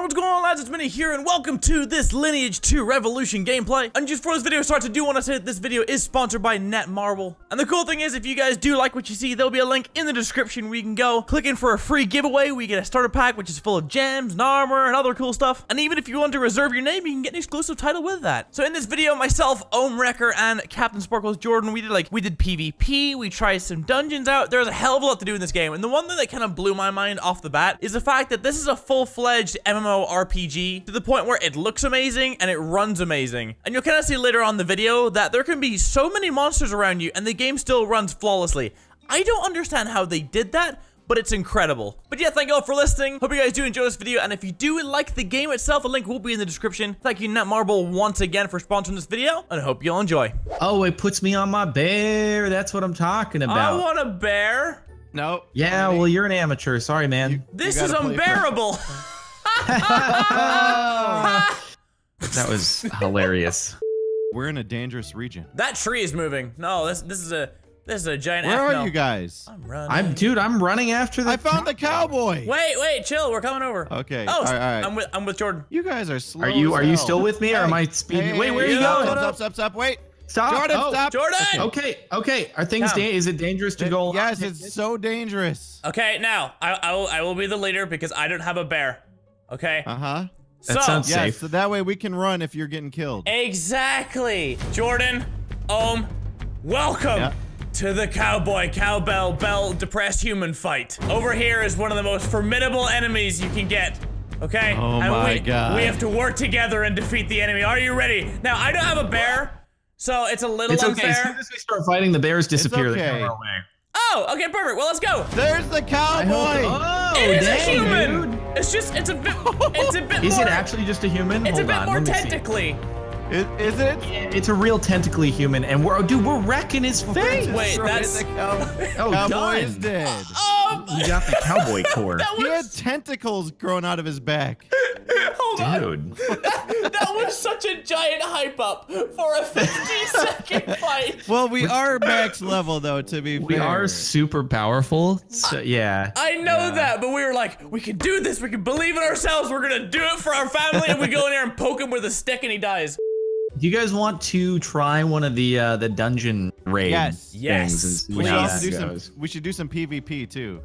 Alright, what's going on lads? It's Mini here and welcome to this Lineage 2 Revolution gameplay. And just before this video starts, I do want to say that this video is sponsored by Netmarble. And the cool thing is, if you guys do like what you see, there'll be a link in the description where you can go click in for a free giveaway. We get a starter pack, which is full of gems and armor and other cool stuff. And even if you want to reserve your name, you can get an exclusive title with that. So in this video, myself, Ohmwrecker, and Captain Sparklez Jordan, we did like, we did PvP, we tried some dungeons out. There's a hell of a lot to do in this game. And the one thing that kind of blew my mind off the bat is the fact that this is a full-fledged MMORPG to the point where it looks amazing and it runs amazing. And you'll kind of see later on in the video that there can be so many monsters around you and the game still runs flawlessly. I don't understand how they did that, but it's incredible. But yeah, thank you all for listening. Hope you guys do enjoy this video, and if you do like the game itself, a link will be in the description. Thank you, Netmarble, once again for sponsoring this video, and I hope you all enjoy. Oh, it puts me on my bear. That's what I'm talking about. I want a bear. No. yeah, well, you're an amateur. Sorry, man. You- This you is gotta play first. unbearable. that was hilarious. We're in a dangerous region. that tree is moving. No, this this is a this is a giant. Where are no. you guys? I'm running. I'm, dude, I'm running after the. I found the cowboy. Wait, wait, chill. We're coming over. Okay, Oh, all right, all right. I'm with I'm with Jordan. You guys are slow. Are you as are you still with me, or am I speeding? hey, Wait, where are hey, you stop, going? Stop, stop, stop, Wait. Stop. Jordan, Oh, stop. Jordan! Okay, okay. Are things? Da- is it dangerous to go? Yes, it's so dangerous. Okay, now I I will, I will be the leader because I don't have a bear. Okay. Uh huh. That so sounds- Yes, Safe. so that way we can run if you're getting killed. exactly, Jordan. Um, welcome. Yeah. To the cowboy, cowbell, bell, depressed human fight. Over here is one of the most formidable enemies you can get. Okay? Oh and my we, God. We have to work together and defeat the enemy. Are you ready? Now, I don't have a bear, so it's a little It's okay. As unfair. soon as we start fighting, the bears disappear. They okay. Go our way. Oh, okay, perfect. Well, let's go. There's the cowboy. Oh, it is dang, a human. dude. It's just, it's a bit, it's a bit Is more. it actually just a human? It's Hold a bit on, more let me see. tentacly. Is, is it? It's a real tentacly human, and we're oh, dude, we're wrecking his face. Wait, that's- the cow- Oh, cowboy is done. dead. Um, You got the cowboy core, that He had tentacles growing out of his back. hold on. Dude. That was such a giant hype up for a 50 second fight. Well, we are max level though. To be We fair. We are super powerful. So, yeah. I know that, but we were like, we can do this. We can believe in ourselves. We're gonna do it for our family. And we go in there and poke him with a stick, and he dies. Do you guys want to try one of the uh, the dungeon raid Yes. things Yes, and We should how also do some. We should do some PvP too.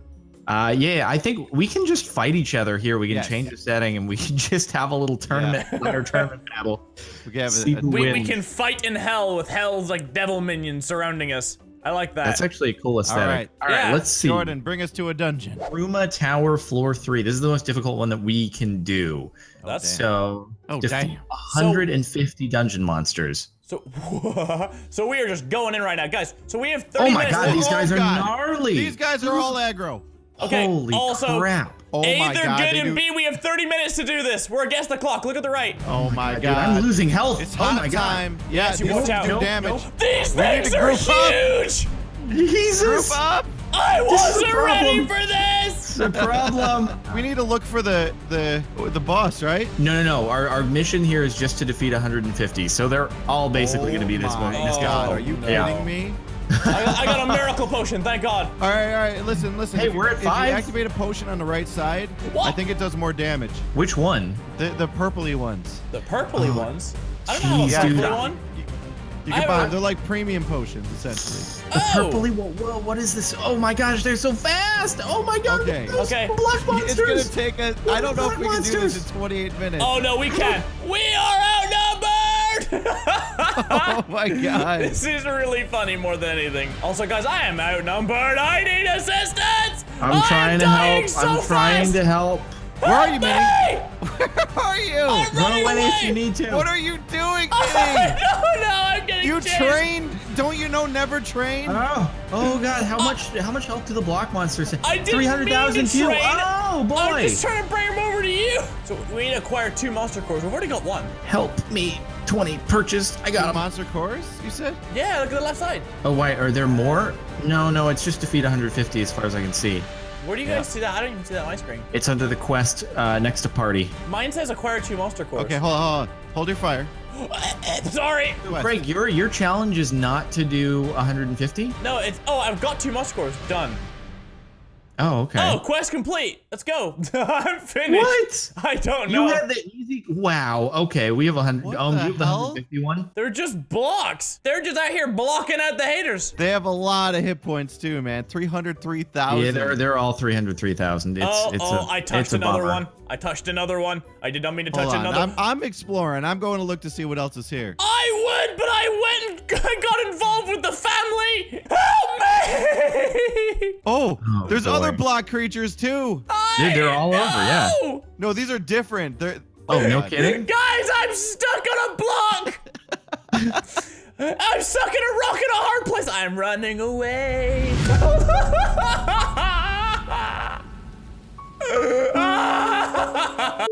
Uh, yeah, I think we can just fight each other here. We can Yes. change the setting and we can just have a little tournament, winter tournament battle. We can have a, a- We, we can fight in hell with hell's like devil minions surrounding us. I like that. That's actually a cool aesthetic. right. All right, Yeah. let's see. Jordan, bring us to a dungeon. Ruma Tower Floor 3. This is the most difficult one that we can do. That's. So, Oh, damn. 150 dungeon monsters. so. so we are just going in right now, guys. So we have 30 Oh my minutes. god, left. these Oh, guys are God. gnarly. These guys are all aggro. Okay, Holy also- crap. Oh A, my they're god. good, they and do- B, we have 30 minutes to do this. We're against the clock. Look at the right. Oh my Dude, god. I'm losing health. It's oh hot my god. time. Yeah, Yes, you these watch out. do Nope, damage. These We things are group up. huge. Jesus. Group up. I wasn't ready for this. The problem. We need to look for the the the boss, right? No, no, no. Our, our mission here is just to defeat 150. So they're all basically oh going to be this Oh one. my This god, guy. are you Yeah. kidding me? I, I got a miracle potion, thank God. All right, all right. Listen, listen. Hey, if we're at five. if five. you activate a potion on the right side, What? I think it does more damage. Which one? The the purpley ones. The purpley Oh, ones. I don't know jeez, have a dude. purpley one. You I can buy haven't- them. They're like premium potions, essentially. Oh! The Oh. purpley. Whoa, whoa, what is this? Oh my gosh, they're so fast. Oh my god. Okay. those Okay. Black It's gonna take us. I don't know if we can do this in 28 minutes. Oh no, we can. we are outnumbered. Oh my god. this is really funny more than anything. Also, guys, I am outnumbered. I need assistance. I'm I am trying to help. So I'm trying to help. Where are you, Help Mini? Where are you? I'm Run running away if you need to. What are you doing, I Mini? don't know. I'm getting You chased. trained? Don't you know never train? Oh, oh god, how uh, much how much health do the block monsters have? I didn't 300,000 mean to train. Oh boy. I'm just trying to bring him over to. So we need to acquire two monster cores. We've already got one. Help me. 20 purchased. I Two got 'em. monster cores, you said? Yeah, look at the left side. Oh why? are there more? No, no, it's just defeat 150 as far as I can see. Where do you guys see that? I don't even see that on my screen. It's under the quest uh, next to party. Mine says acquire two monster cores. Okay, hold on, hold on. Hold your fire. Sorry. Quest. Craig, your your challenge is not to do 150. No, it's oh, I've got two monster cores. Done. Oh, okay. Oh, quest complete. Let's go. I'm finished. what? I don't know. You had the easy. Wow. Okay, we have a hundred. What Um, the you have the hell? 151. They're just blocks. They're just out here blocking out the haters. They have a lot of hit points too, man. 303,000. Yeah, they're they're all 303,000. It's oh, it's oh, a I touched a another one. I touched another one. I did not mean to touch Hold on. another. I'm, I'm exploring. I'm going to look to see what else is here. I would, but I went and got involved with the family. Help me! Oh, Oh, there's boy. other block creatures too. Dude, they're all over, yeah. No! No, these are different. They're Oh, no kidding. Guys, I'm stuck on a block. I'm stuck in a rock in a hard place. I'm running away. Ah!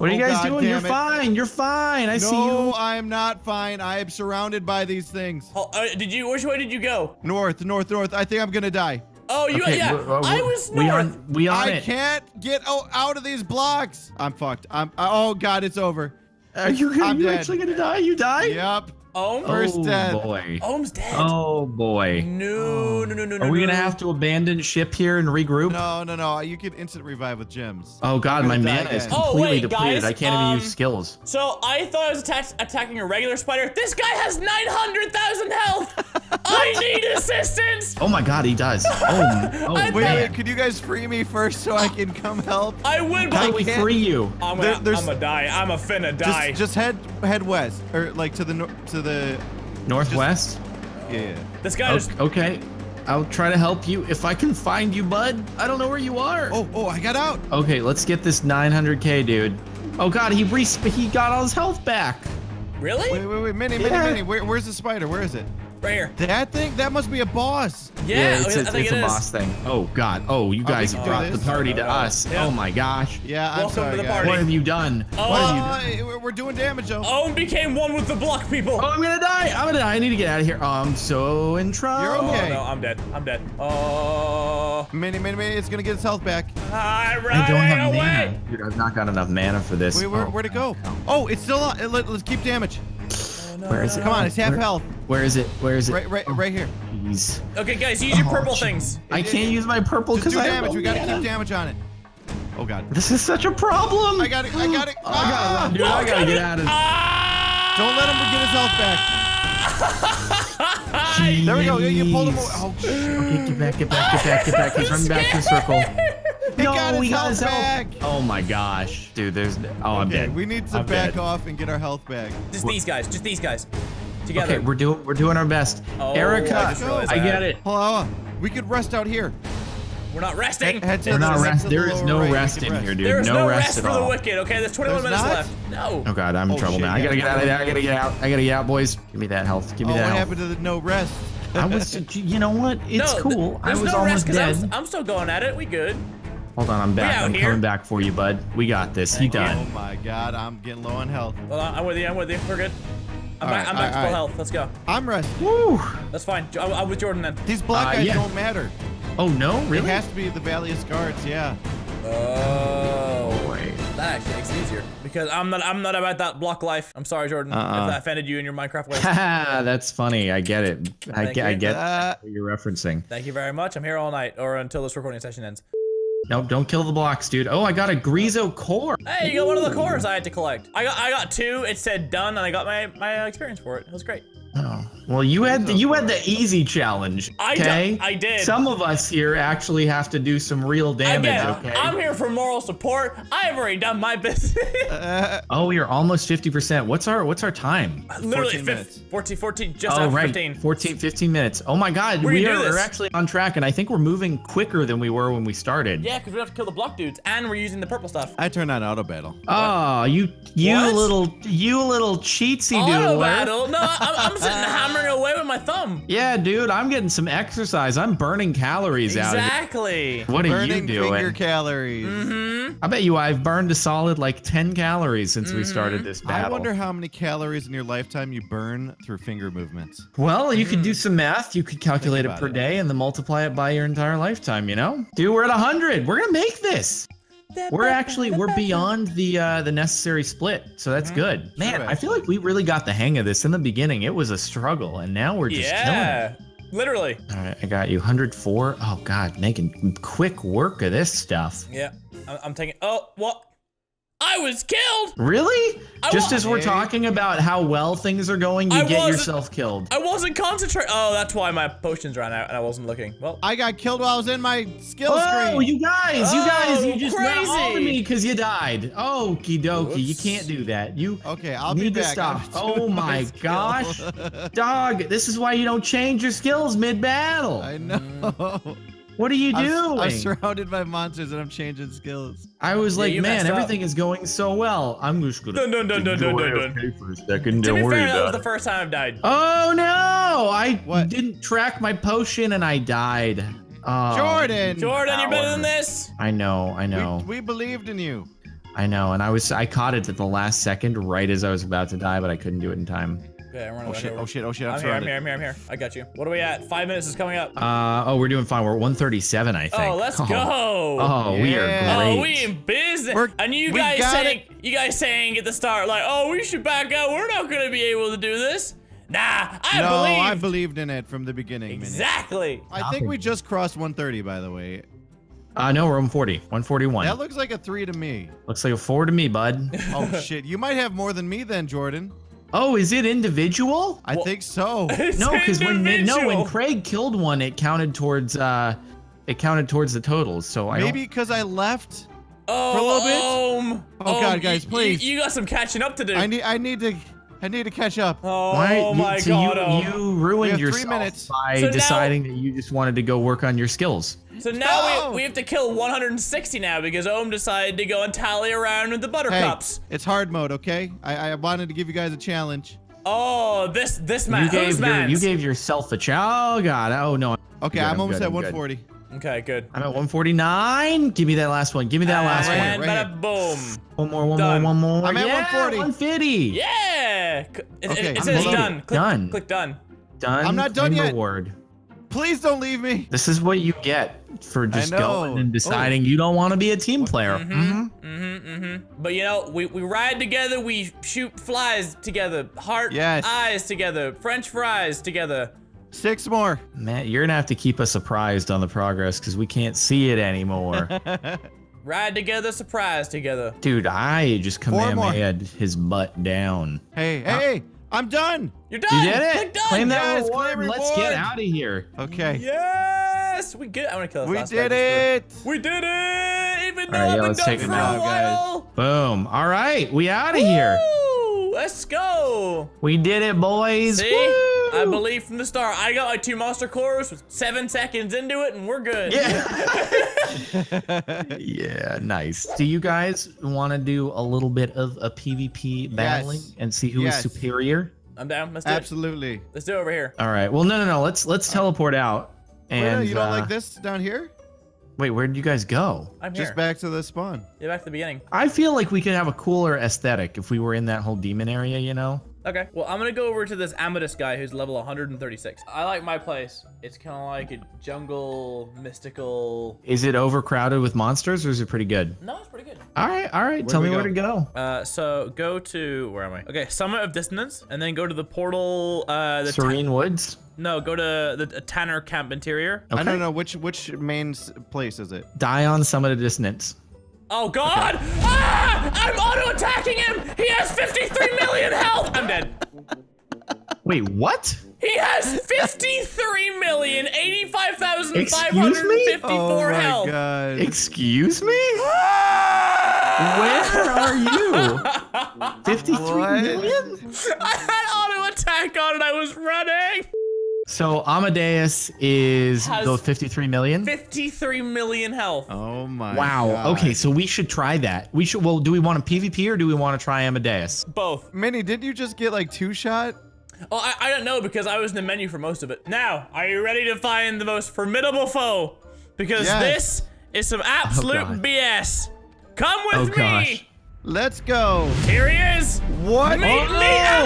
What are you Oh, guys God doing? You're it. fine. You're fine. I see you. No, you. I am not fine. I am surrounded by these things. Oh, uh, did you? Which way did you go? North, north, north. I think I'm gonna die. Oh, you. Okay, yeah, we're- we're- I was we north. on we on I it. can't get o- out of these blocks. I'm fucked. I'm. Oh God, it's over. Are you, are I'm you dead. actually gonna die? You die? Yep. Oh, First oh death. boy. Ohm's dead. Oh boy. No, no, no, no, no. Are we gonna no. have to abandon ship here and regroup? No, no, no. You can instant revive with gems. Oh god, my gonna mana is again. Oh, completely wait, depleted. guys, I can't even um, use skills. So I thought I was attack- attacking a regular spider. This guy has 900,000 health. I need assistance. Oh my god, he does. Oh, oh Wait, wait, could you guys free me first so I can come help? I would, How but do we can't- free you? I'm There- gonna, there's- I'm gonna die. I'm a finna die. Just, just head head west or like to the nor- to the Northwest? yeah. this guy just. Okay. okay. I'll try to help you if I can find you, bud. I don't know where you are. Oh, oh, I got out. Okay, let's get this 900k, dude. Oh god, he re he got all his health back. Really? Wait, wait, wait, Mini, Mini, Yeah. Mini. Where, where's the spider? Where is it? Right here. That thing? That must be a boss. Yeah, it's, I it's, think it's it a is. boss thing. Oh god. Oh, you guys have brought the party to us. Yeah. Oh my gosh. Yeah, I'm Welcome sorry, to the guys. party. What have you done? Oh, what have you done? Uh, we're- we're doing damage though. Ohm became one with the block people. Oh, I'm gonna die. I'm gonna die. I need to get out of here. Oh, I'm so in trouble. You're Oh, okay. no, I'm dead. I'm dead. Oh, Mini, Mini, Mini, it's gonna get its health back. I'm I don't have away. mana. Dude, I've not got enough mana for this. Wait, where, oh, where'd it go? Oh, it's still on. Let, us keep damage. Where is it? Come on, it's half Where- health. Where is it? Where is it? Right, right, Oh, right here. Jeez. Okay, guys, use your Oh, purple gee. things. I can't use my purple because I have damage. no We gotta keep damage on it. Oh god. This is such a problem. I got it. I got it. Oh, I gotta run, dude. I gotta get out of Ah! Don't let him get his health back. There we go. You, you pulled him. away. Oh, sh- Okay, get back, get back, get back, get back. He's running back in a circle. He no, got his he got health his health back. Oh my gosh, dude. There's. Oh, I'm dead. we need to I'm back dead. off and get our health back. Just these guys. Just these guys. Together. Okay, we're doing we're doing our best. Oh, Erica, I I, get it. Hold on, hold on. We could rest out here. We're not resting. Head to We're not head rest. There is no right. We rest can in rest. here, dude. There's no, no, rest, rest at for the wicked. Okay, there's 21 There's minutes not? left. No. Oh god, I'm in Oh, trouble shit, now. I gotta get out of there. I gotta get out. I gotta get out, boys. Give me that health. Give me Oh, that what health. happened to the no rest? I was. You know what? It's no, cool. I there's was no almost rest 'cause dead. I'm, I'm still going at it. We good. Hold on, I'm back. I'm here. coming back for you, bud. We got this. You Thank you. Oh my god, I'm getting low on health. Hold on, I'm with you. I'm with you. We're good. I'm All back, right, I'm all back to full all right. health. Let's go. I'm resting. Woo. That's fine. I'm, I'm with Jordan then. These black Uh, guys yeah. don't matter. Oh no, It really? has to be the Valley of Scars, yeah. Oh. Wait. That actually makes it easier because I'm not. I'm not about that block life. I'm sorry, Jordan, Uh-uh. if that offended you in your Minecraft ways. Haha, that's funny. I get it. I Thank get. I you. get Uh, what you're referencing. Thank you very much. I'm here all night or until this recording session ends. No, don't kill the blocks, dude. Oh, I got a Grizo core. Hey, you got one of the cores I had to collect. I got. I got two. It said done, and I got my my uh, experience for it. It was great. Oh, well, you had the, you had the easy challenge. Okay, I did. Some of us here actually have to do some real damage. Again, okay. I'm here for moral support. I have already done my business. uh, Oh, you're almost 50%. What's our what's our time? Literally 14 minutes. 14, 14, just oh, after right. 15. 14, 15 minutes. Oh my God, We're we gonna are do this. we're actually on track, and I think we're moving quicker than we were when we started. Yeah, because we have to kill the block dudes, and we're using the purple stuff. I turned on auto battle. Oh, you you What? little you little cheatsy Auto doodler. battle? No, I'm, I'm sitting hammering away with my thumb. Yeah, dude, I'm getting some exercise. I'm burning calories out Exactly. it. What are Burning you finger doing? calories. Mm-hmm. I bet you I've burned a solid like 10 calories since we started this battle. I wonder how many calories in your lifetime you burn through finger movements. Well, you could do some math. You could calculate it per it. day and then multiply it by your entire lifetime, you know? Dude, we're at 100. We're going to make this. We're actually we're beyond the uh the necessary split. So that's good. Man, True, I feel like we really got the hang of this in the beginning. It was a struggle and now we're just killing it. Yeah. Literally. All right, I got you. 104. Oh God, making quick work of this stuff. Yeah. I'm, I'm taking. Oh, what? I was killed. Really? I Just as we're talking about how well things are going, you I get yourself killed. I wasn't concentrating. Oh, that's why my potions ran out and I wasn't looking. Well, I got killed while I was in my skill Oh, screen. Oh, you guys, you guys, you Oh, just ran all to me because you died. Okie dokie, you can't do that. You Okay, I'll need be to back. stop. I'm Oh doing my gosh. dog, this is why you don't change your skills mid-battle. I know. What are you I'm, doing? I'm surrounded by monsters and I'm changing skills. I was like, you man, messed up. everything is going so well. I'm just gonna Dun, dun, dun, dun, go dun, dun, AFK for a second. to Don't be worry fair, that was about the first time I've died. Oh no! I What? didn't track my potion and I died. Oh, Jordan! Jordan, you're better than this. I know, I know, We, we believed in you. I know, and I was I caught it at the last second, right as I was about to die, but I couldn't do it in time. Okay, I'm running Oh shit, over. oh shit, oh shit, I'm, I'm here, I'm here, I'm here, I'm here. I got you. What are we at? Five minutes is coming up. Uh oh, we're doing fine. We're at 137, I think. Oh, let's oh. go. Oh, we are great. Oh, we in business. We're- and you guys got saying, you guys saying at the start, like, oh, we should back out. We're not gonna be able to do this. Nah, I no, believe. I believed in it from the beginning. Mini. exactly. I think we just crossed 130, by the way. Uh no, we're 140. 141. That looks like a three to me. Looks like a four to me, bud. Oh shit, you might have more than me then, Jordan. Oh, is it individual? I Well- think so. No, because when no, when Craig killed one, it counted towards uh, it counted towards the totals. So I Maybe because I left. oh, for a little bit? Um, Oh, um, God, guys, please. You, you got some catching up to do. I need, I need to, I need to catch up. oh Why? my so god. you, um. you ruined have three yourself minutes. by So now- deciding that you just wanted to go work on your skills. So now No! we, we have to kill 160 now because Ohm decided to go and tally around with the Hey, buttercups. it's hard mode, okay? I, I wanted to give you guys a challenge. Oh, this this man. you gave your, you gave yourself a challenge. Oh god. Oh no. Okay, Good, I'm I'm almost good, at I'm good. 140. Okay, good. I'm at 149. Give me that last one. Give me that last and one. right bada boom. One more. One Done. more. One more. I'm at yeah, 140. 150. Yeah. C- It, Okay, it, it I'm says done. Click, Done. Click done. Done. I'm not done yet. Reward. Please don't leave me. This is what you get for just going and Oh. deciding you don't want to be a team player. Mm-hmm, mm-hmm. mm-hmm But you know, we, we ride together, we shoot flies together, heart Yes. eyes together, French fries together. Six more. Matt, you're gonna have to keep us surprised on the progress because we can't see it anymore. Ride together, surprise together. Dude, I just command more. Kamehameha his butt down. Hey, hey, I'm done. You're done. You did it! Click done. Claim that Yes, reward. claim Let's get out of here. Okay. Yes, we good. I'm gonna kill this we last did just it. We did it, even though All right, I've yeah, been let's done take for it a now, guys. while. Boom. All right, we out of here. Let's go. We did it, boys. See, Woo! I believe from the start. I got like two monster cores with seven seconds into it, and we're good. Yeah. yeah, nice. Do you guys want to do a little bit of a PvP battling and see who is Yes. superior? I'm down. Let's do it. Absolutely. Let's do it over here. All right. Well, no, no, no. Let's let's teleport out. Wait, And no, you don't uh, like this down here? Wait, where did you guys go? I'm here. Just back to the spawn. Yeah, back to the beginning. I feel like we could have a cooler aesthetic if we were in that whole demon area, you know? Okay. Well, I'm gonna go over to this Amethyst guy who's level 136. I like my place. It's kind of like a jungle, mystical. Is it overcrowded with monsters or is it pretty good? No, it's pretty good. All right, all right. Where'd Tell we me where to go. Uh, so go to where am I? Okay, Summit of Dissonance, and then go to the portal. Uh, the Ta- Serene Woods. no, go to the uh, Tanner Camp Interior. I don't know which which main place is it. Die on Summit of Dissonance. Oh God! Ah! I'm auto attacking him. He has 53 million health. I'm dead. Wait, what? He has 53 million, Excuse me? 85,554 Oh my health. god. Excuse me? Where are you? 53 What? million? I had auto attack on and I was running. So Amadeus is Has- the 53 million? 53 million health. Oh my Wow. god. Okay, so we should try that. We should. Well, do we want a PvP or do we want to try Amadeus? Both. Mini, did you just get like two shot? Oh, I, I don't know because I was in the menu for most of it. Now, are you ready to find the most formidable foe? Because Yes. this is some absolute oh, God. BS. Come with Oh, me. gosh. Let's go. Here he is. What? Meet oh, me, no.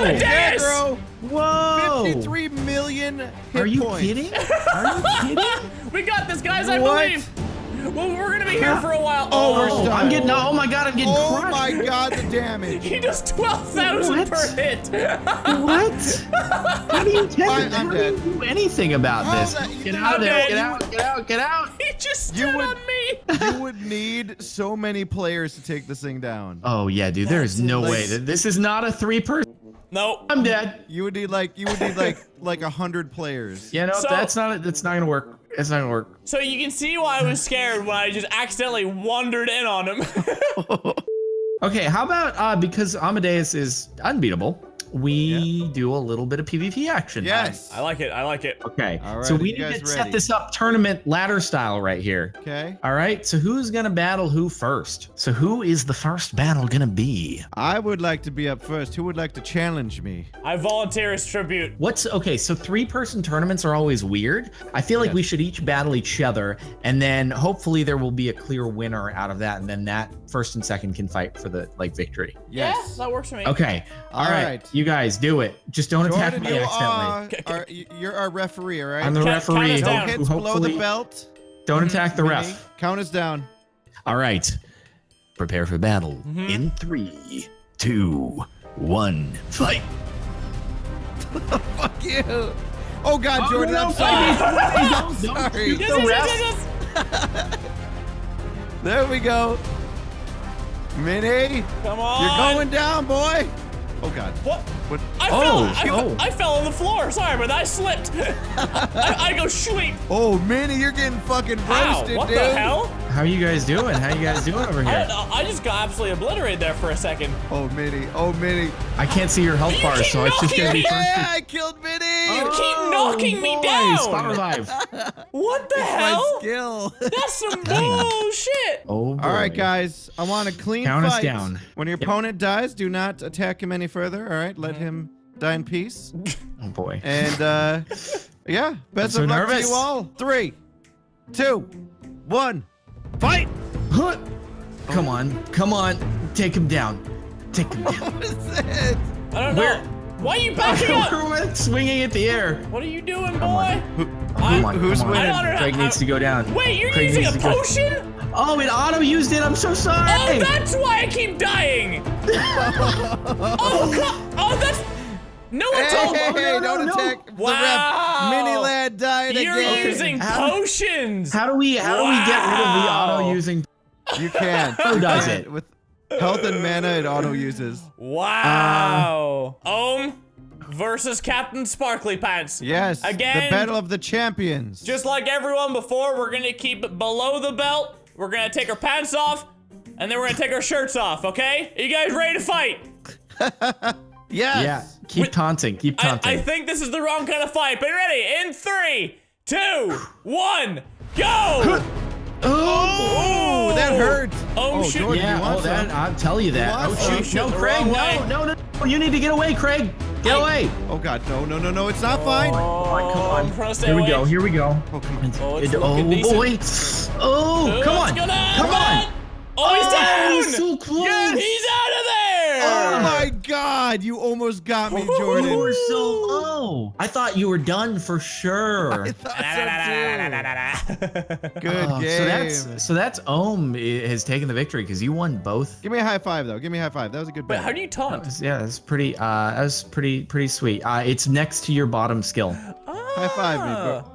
Amadeus! Aggro. Whoa! 53 million hit Are you points. kidding? Are you kidding? We got this, guys. I What? believe. Well, we're gonna be here for a while. Oh, we're Oh, stuck. I'm getting. Oh my god, I'm getting Oh crushed. my god, the damage. He does 12,000 What? per hit. What? How do you, tend, I'm how do you do anything about How this? that- Get out of there! Get out! Get out! Get out! he just You would- on me. you would need so many players to take this thing down. Oh yeah, dude. There is no way. that This is not a three-person. No. I'm dead. You would need like you would need like like a hundred players. Yeah, no, So- that's not. That's not gonna work. It's not gonna work. So you can see why I was scared when I just accidentally wandered in on him. Okay, how about uh because Amadeus is unbeatable, we do a little bit of PvP action. Yes. I like it. I like it. Okay. All right, so we need to ready? set this up tournament ladder style right here. Okay. All right. So who's gonna battle who first? So who is the first battle gonna be? I would like to be up first. Who would like to challenge me? I volunteer as tribute. What's okay? So three-person tournaments are always weird. I feel like Yes. we should each battle each other, and then hopefully there will be a clear winner out of that, and then that first and second can fight for the like victory. Yes. Yeah, that works for me. Okay. All All right. right. You guys do it. Just don't attack me you accidentally. are, are you're our referee, all right? I'm the Count- count referee. us no down. hits below the belt. don't attack the ref. Count us down. All right. Prepare for battle Mm-hmm. in three, two, one, fight. Fuck you. Oh God, Jordan, no, I'm sorry. Don't sorry. shoot Yes, the yes, yes, yes, There we go. Mini. Come on. you're going down, boy. Oh God. What? What? I Oh, fell. I, oh. I fell on the floor. Sorry, but I slipped. I, I go sleep. Oh, Mini, you're getting fucking How? roasted, What dude. the hell? How are you guys doing? How are you guys doing over I, here? I just got absolutely obliterated there for a second. Oh, Mini. Oh, Mini. I can't see your health You bar, keep so it's just gonna be first. Yeah, I killed Mini. You keep knocking me boy, down. Spot revive. What the My hell? skill. That's some bullshit. Oh, boy. All right, guys. I want a clean Count us down. When your Yep. opponent dies, do not attack him any further. All right, let him die in peace. Oh boy. And uh, yeah, best so of luck to you all. Three, two, one, fight. Huh. Come on, come on, take him down. Take him down. What is it? I don't know. Where- Why are you backing up? We're swinging at the air. What are you doing, Come boy? on. Who, I- Come on, who's come winning? I. Craig needs to go down. Wait, you're Craig using a needs to go- potion? Oh, it auto used it. I'm so sorry. Oh, that's why I keep dying. oh, co- oh, that's. No one Hey, told hey, me. hey, no, no, don't no. attack the Wow. ref. Mini Ladd died You're again. using How- potions. How do we how do we get rid of the auto using? You can. Who does it? With health and mana, it auto uses. Wow. Uh, Ohm versus Captain Sparkly Pants. Yes. Again. The battle of the champions. Just like everyone before, we're gonna keep it below the belt. We're gonna take our pants off, and then we're gonna take our shirts off. Okay? Are you guys ready to fight? yes. Yeah, keep Wait, taunting, keep taunting. I think this is the wrong kind of fight. But ready? In three, two, one, go! Oh, that oh. hurt. Oh, oh, shoot. Jordan, yeah, oh, that. I'll tell you that. want Oh some? shoot, no, Craig, no, no, no, no, you need to get away, Craig. Get away. Oh god, no, no, no, no, it's not fine. Oh, Come on, come on. I'm trying to stay Here we away. go, here we go. Oh, come on. Oh, it's It- looking oh, decent. boy. Oh, Oh, come on. gonna Come on. Oh, he's down! he's so close. He's out of there! Oh my god, you almost got me, Jordan. You were so low. I thought you were done for sure. I thought so too. Good Oh, game. So that's so that's Ohm has taken the victory because you won both. Give me a high five though. Give me a high five. That was a good Wait, bet. how do you taunt? That's- Yeah, that's pretty. Uh, that was pretty pretty sweet. Uh, it's next to your bottom skill. High five me, bro.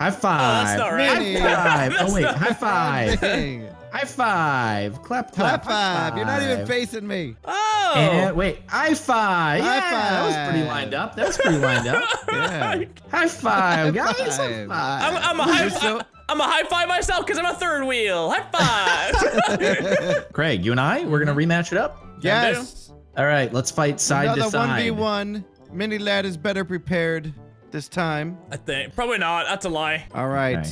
High five. not right. High five. That's oh wait, high five. Dang. High five. Clap High clap. five. You're not even facing me. Oh! And wait, high five. High yeah, that was pretty lined up. That was pretty lined up. Yeah. high five, guys. High five. five. I'm, I'm a high You're so- I'm a high five myself because I'm a third wheel. High five! Craig, you and I, we're gonna rematch it up. Yes. All right, let's fight side Another to side. Another 1v1. Mini Ladd is better prepared this time. I think probably not. That's a lie. All right. Okay.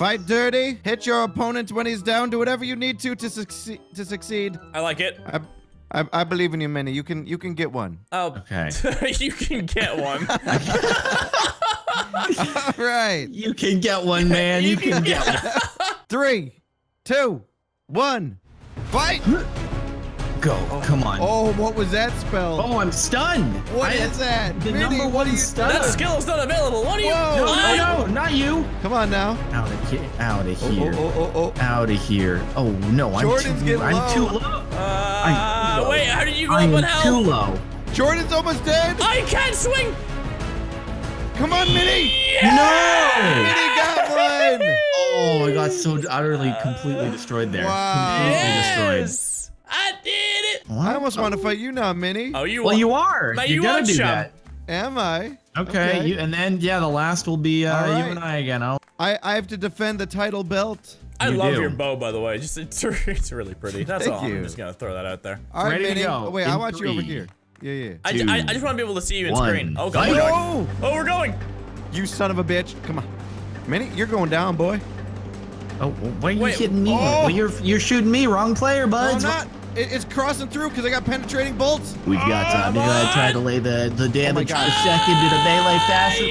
Fight dirty. Hit your opponent when he's down. Do whatever you need to to succeed. To succeed. I like it. I, I, I believe in you, Mini. You can you can get one. Oh, Okay. you can get one. All right. You can get one, man. You, can, get one. Three, two, one, fight. Go. Come on. Oh, what was that spell? Oh, I'm stunned. What I, is that? The Mini, number one you stunner. That skill is not available. What are you? Whoa. No, no, no, not you. Come on now. Out of here. Out of Oh, here. oh, oh, oh, oh. Out of here. Oh no, I'm Jordan's too. getting I'm low. too low. Uh, I'm too low. wait, how did you go I'm up in too low. Jordan's almost dead. I can't swing. Come on, Mini. No! Mini got one. Oh, I got so utterly, completely destroyed there. Wow. Completely destroyed. Yes, I did it. What? I almost want to fight you now, Mini. Oh, you. Well, won. you are. Now you you gotta want do some. that. Am I? Okay, Okay. You, and then yeah, the last will be uh, All you and I again. I'll, I, I have to defend the title belt. I You love do. your bow, by the way. Just it's, it's really pretty. That's Thank all. you. I'm just gonna throw that out there. All right, Ready to Mini. go. Oh, wait, I In want you over here. Yeah, yeah. I, Two, I, I just want to be able to see you in one, screen. Oh god. fight. Oh, Oh, we're going. you son of a bitch. Come on. Mini, you're going down, boy. oh, why are you Wait, hitting me? oh. Well, you're you're shooting me. Wrong player, No, I'm not. It, it's crossing through because I got penetrating bolts. We've got time to try to lay the the oh damage God. the second in a melee fashion.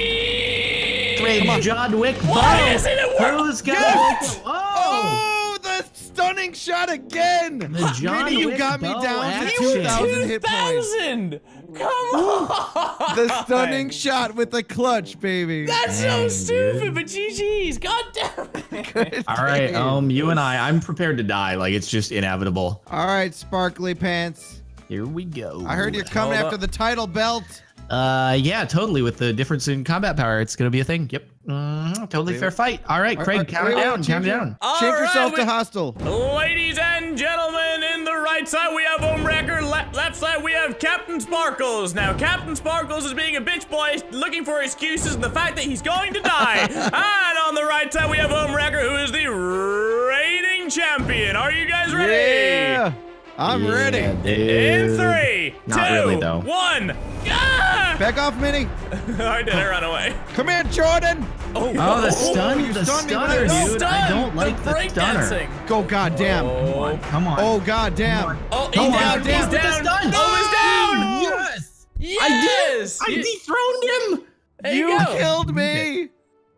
Trade John Wick Why isn't it work- Who's got Yes! it? Oh! Oh, the stunning shot again. The John Mini, you Wick got me down to 2,000 hit points. 2,000. Come on. The stunning shot with the clutch, baby. That's so stupid, dude. but GG's. God damn it. All right, game. um, you and I, I'm prepared to die. Like it's just inevitable. All right, sparkly pants. Here we go. I heard you're coming Hold after up. the title belt. Uh, yeah, totally. With the difference in combat power, it's gonna be a thing. Yep. Mhm, totally fair fight. All right, Craig, right, count it down. change Count it down. All Change right, yourself to hostile. Ladies and gentlemen, in the right side we have Homewrecker, le left side we have Captain Sparklez. Now, Captain Sparklez is being a bitch boy, looking for excuses and the fact that he's going to die. and on the right side we have Homewrecker, who is the reigning champion. Are you guys ready? Yeah, I'm Yeah, ready. dude. In three, Not two, really, though. one. Ah! Back off, Mini. I did. I ran away. Come here, Jordan. Oh, oh, Oh, the stun, you the stunned me, stunner, dude. Stun, I don't like the, stunner. breakdancing. Go, goddamn. Come on, oh. come on. Oh, goddamn. Oh, he's down. come He's on the down. stun. Oh, he's down. Yes, Yes. I did. I dethroned him. There You you killed me.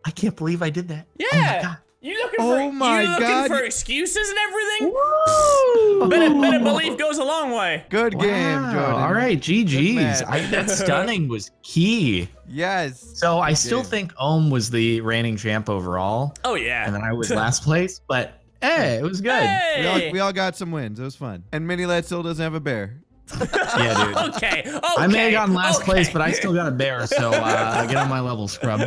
I can't believe I did that. Oh yeah. My. You looking Oh for my you looking God. for excuses and everything? Woo! Better, better belief goes a long way. Good game, Jordan. All right, GG's. I, that stunning was key. Yes. So I still game. think Ohm was the reigning champ overall, Oh yeah. and then I was last place. But hey, it was good. We all, we all got some wins. It was fun. And Mini Ladd still doesn't have a bear. Yeah, dude. okay. Okay. I may have gotten last okay. place, but I still got a bear. So uh, get on my level, scrub.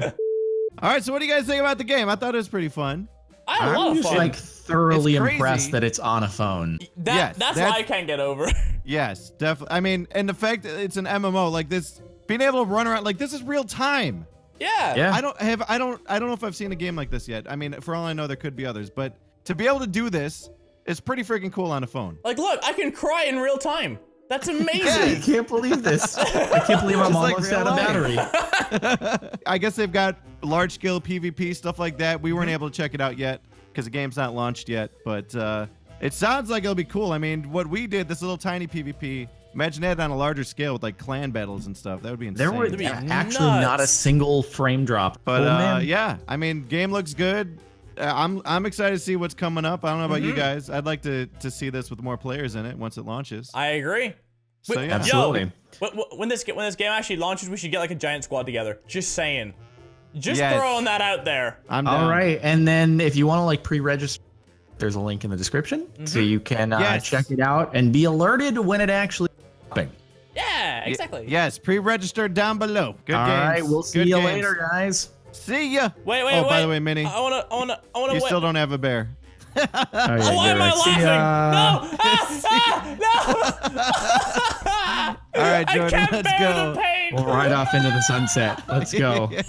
All right, so what do you guys think about the game? I thought it was pretty fun. I had a lot I'm of just fun. like thoroughly impressed that it's on a phone. that, yes, that's, that's- why I can't get over. Yes, definitely. I mean, and the fact that it's an MMO, like this, being able to run around, like this is real time. yeah. Yeah. I don't have, I don't, I don't know if I've seen a game like this yet. I mean, for all I know, there could be others, but to be able to do this is pretty freaking cool on a phone. Like, look, I can cry in real time. That's amazing! I can't believe this. I can't believe I'm Just like almost real out of battery. I guess they've got large scale PvP stuff like that. We weren't able to check it out yet because the game's not launched yet, but uh, it sounds like it'll be cool. I mean, what we did, this little tiny PvP, imagine that on a larger scale with like clan battles and stuff. That would be insane. There were That'd be actually not a single frame drop. But Oh, uh, yeah, I mean, game looks good. Uh, I'm I'm excited to see what's coming up. I don't know about you Mhm. guys. I'd like to to see this with more players in it once it launches. I agree. So yeah, Absolutely. When, when this get when this game actually launches, we should get like a giant squad together. Just saying. Just Yes. throwing that out there. I'm down. All right, and then if you want to like pre-register, there's a link in the description so you can uh, Yes. check it out and be alerted when it actually. Dropping. Yeah, Y- exactly. Yes, pre-registered down below. Good All games. right, we'll see Good you games. later, guys. See ya. Wait, wait, oh, wait. by the way, Mini, I wanna, I wanna, I wanna. you wait. still don't have a bear. All right, Oh, why am I guys. Laughing? ya. No! Ah, ah, no! All right, Jordan, I can't let's bear go. the pain. We'll ride off into the sunset. Let's go.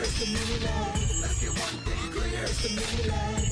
Let's one thing